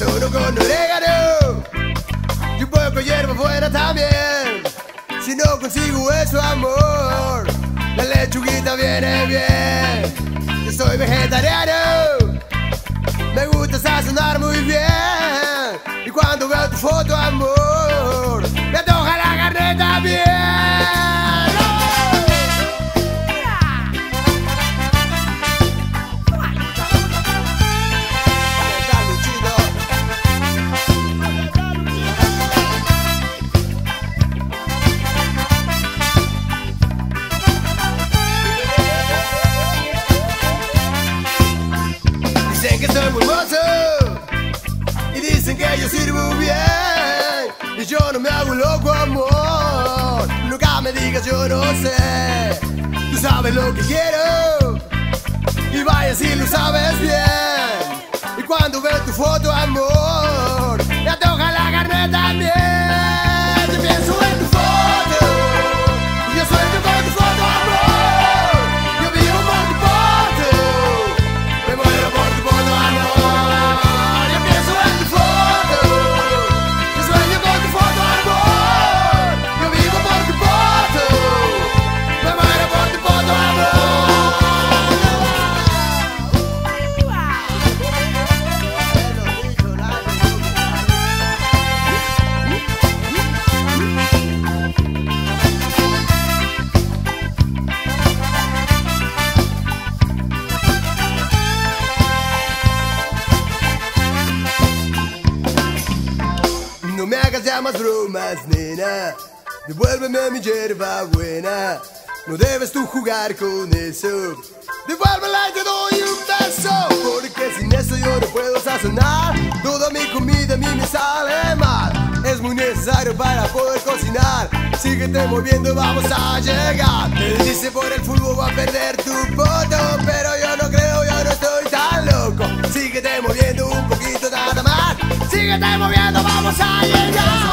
solo con orégano. Y un poco hierba fuera también. Si no consigo eso, amor, la lechuguita viene bien. Yo soy vegetariano, me gusta sazonar muy bien. Y cuando veo tu foto, amor. Dicen que yo sirvo bien. Y yo no me hago loco, amor. Nunca me digas yo no sé. Tú sabes lo que quiero y vaya si lo sabes bien. Y cuando veo tu foto, amor, me hagas ya más bromas, nena. Devuélveme mi hierba buena. No debes tú jugar con eso. Devuélvela y te doy un beso. Porque sin eso yo no puedo sazonar. Toda mi comida a mí me sale mal. Es muy necesario para poder cocinar. Síguete moviendo, vamos a llegar. Me dice por el fútbol va a perder tu foto. Pero yo no creo, yo no estoy tan loco. Síguete moviendo un poquito nada más. Síguete moviendo, vamos a.